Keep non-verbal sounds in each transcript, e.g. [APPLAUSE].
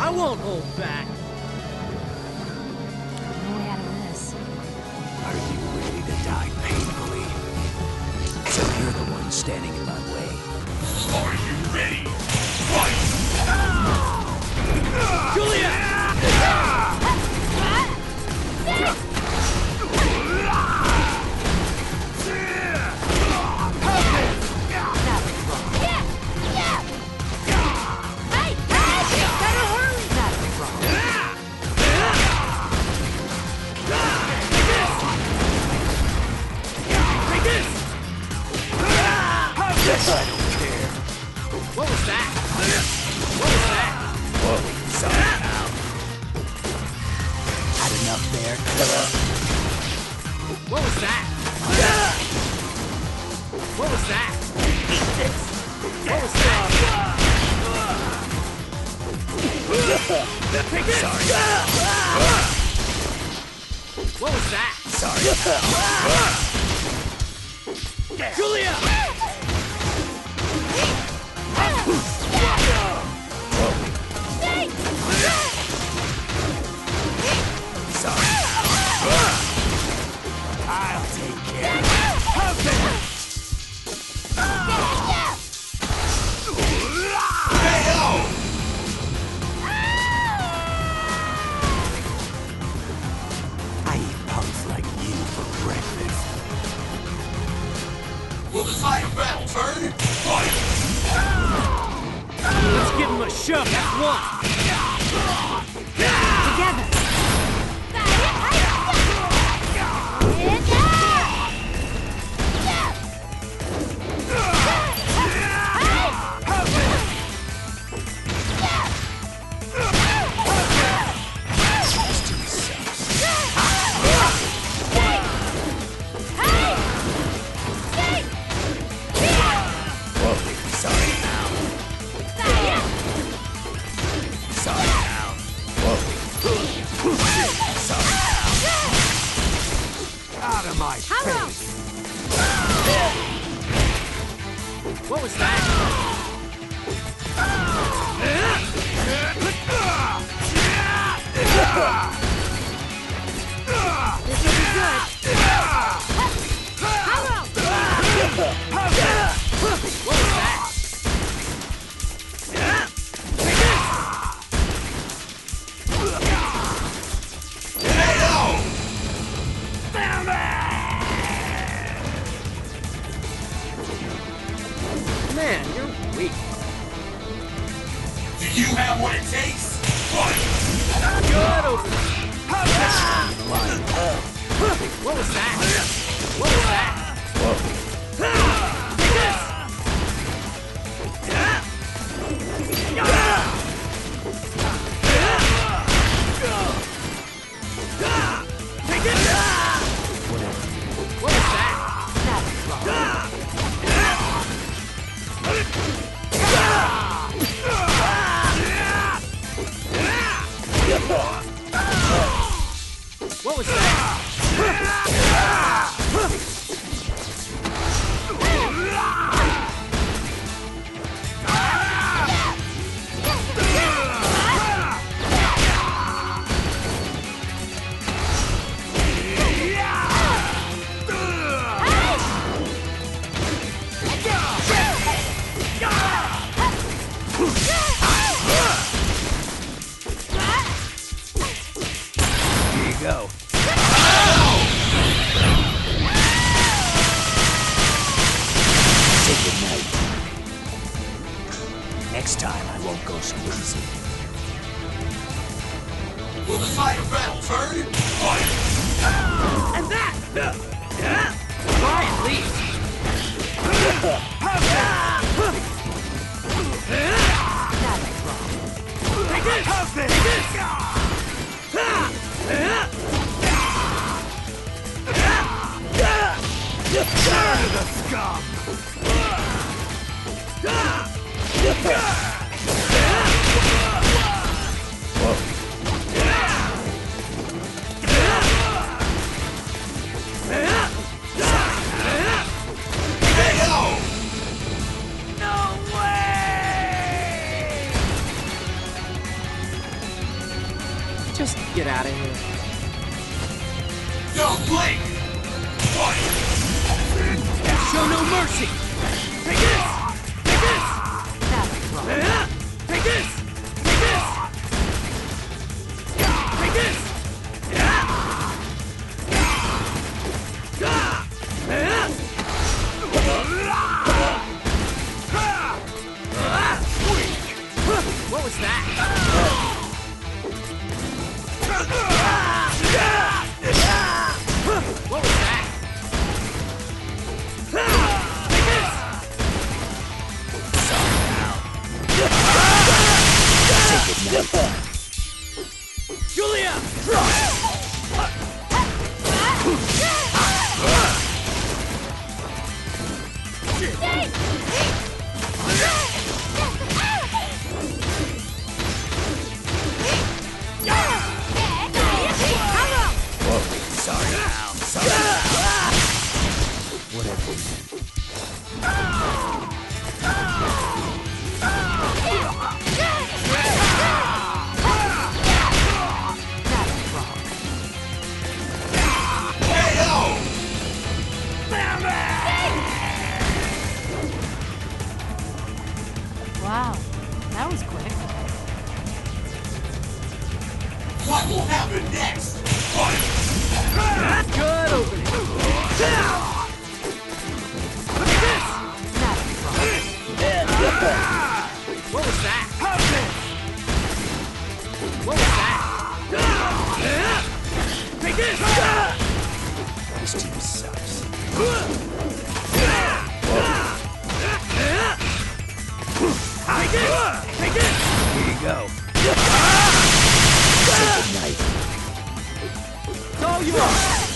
I won't hold back. No way out of this. Are you ready to die painfully? So you're the one standing in my way. Are you ready? There. What was that? What was that? What was that? Sorry. What was that? Sorry. Julia! Tide of battle turn? Fight! Let's give him a shove, that's one! Pal. Out of my face. What was that? [LAUGHS] [LAUGHS] Ah! exclusive. Will the side of battle turn? Fire! And that! Quiet, leave! Nothing's wrong. Take this! Take this! Turn to the scum! Out of here. Don't blink! Fight! Show no mercy! Julia! Whoa, sorry. Sorry. Whatever. Wow, that was quick. What will happen next? Fight! Good opening. That's wrong. What was that? What was that? Take this! This team sucks. Take this! Take this! Here you go. Say goodnight. It's all yours!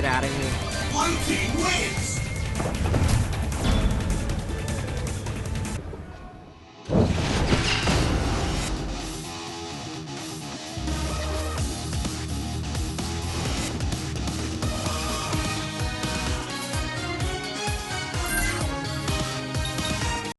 Get out of here. Blue team wins!